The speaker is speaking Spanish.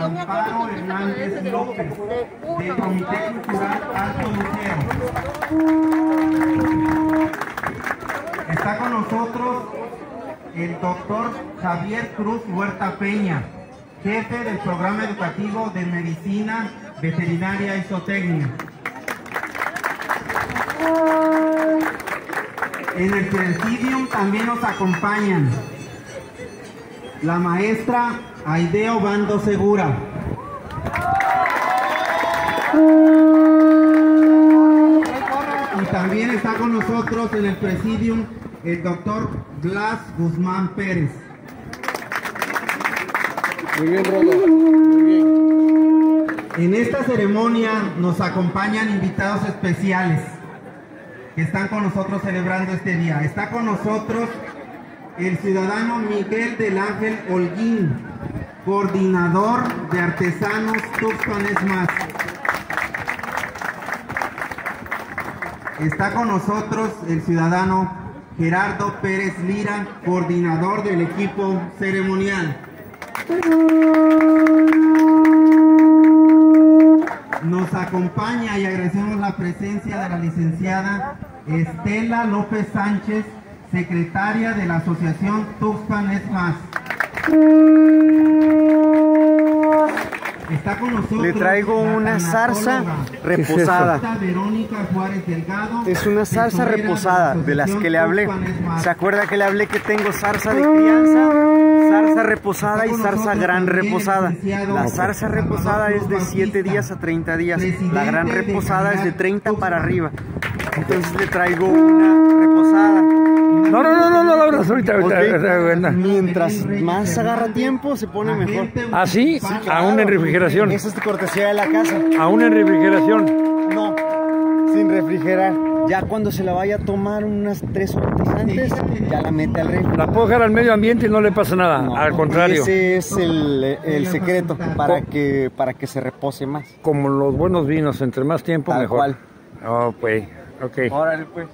Amparo Hernández López, del Comité Cultural Alto Lucero. Está con nosotros el doctor Javier Cruz Huerta Peña, jefe del programa educativo de Medicina Veterinaria y Zootecnia. En el presidium también nos acompañan la maestra Aideo Bando Segura. Y también está con nosotros en el presidium el doctor Blas Guzmán Pérez. Muy bien, Rodo. Muy bien. En esta ceremonia nos acompañan invitados especiales que están con nosotros celebrando este día. Está con nosotros el ciudadano Miguel del Ángel Holguín, coordinador de artesanos Tuxpan Más. Está con nosotros el ciudadano Gerardo Pérez Lira, coordinador del equipo ceremonial. Nos acompaña y agradecemos la presencia de la licenciada Estela López Sánchez, secretaria de la Asociación Tuxpan Es Más. Está con nosotros Le traigo una zarza reposada. Es una zarza reposada, de las que le hablé. ¿Se acuerda que le hablé que tengo zarza de crianza? Zarza reposada y zarza gran reposada. La zarza reposada es de 7 días a 30 días. La gran reposada es de 30 para arriba. Entonces le traigo una reposada. No, no, no, no, no lo abras ahorita. ahorita. Mientras más agarra tiempo, se pone mejor. ¿Ah, sí? Aún en refrigeración. Esa es de cortesía de la casa. Aún en refrigeración. No, sin refrigerar. Ya cuando se la vaya a tomar unas tres horas antes, ya la mete al refri. La puedo dejar al medio ambiente y no le pasa nada. No, al contrario. Ese es el, el secreto para que, para que se repose más. Como los buenos vinos, entre más tiempo Tal mejor. cual. Oh, pues. Ok. Órale, pues.